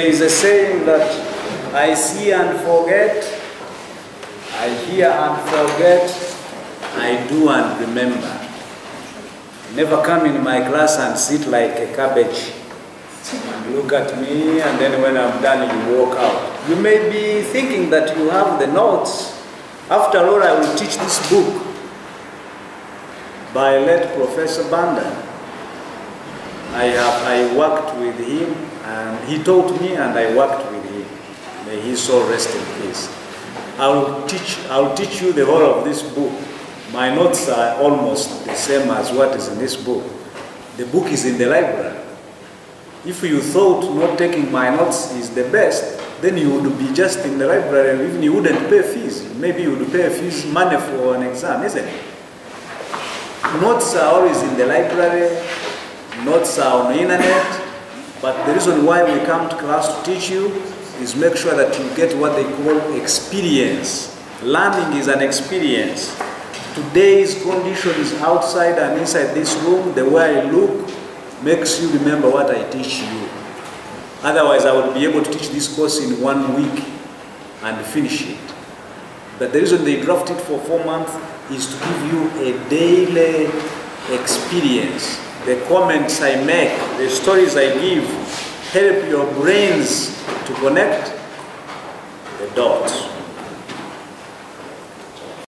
There is a saying that I see and forget, I hear and forget, I do and remember. Never come in my class and sit like a cabbage and look at me and then when I'm done you walk out. You may be thinking that you have the notes. After all, I will teach this book by late Professor Banda. I have I worked with him and he taught me and I worked with him. May his soul rest in peace. I will teach I will teach you the whole of this book. My notes are almost the same as what is in this book. The book is in the library. If you thought not taking my notes is the best, then you would be just in the library and even you wouldn't pay fees. Maybe you would pay fees money for an exam, isn't it? Notes are always in the library, notes are on the internet, but the reason why we come to class to teach you is make sure that you get what they call experience. Learning is an experience. Today's conditions outside and inside this room, the way I look, makes you remember what I teach you. Otherwise, I would be able to teach this course in one week and finish it. But the reason they draft it for four months is to give you a daily experience. The comments I make, the stories I give, help your brains to connect the dots.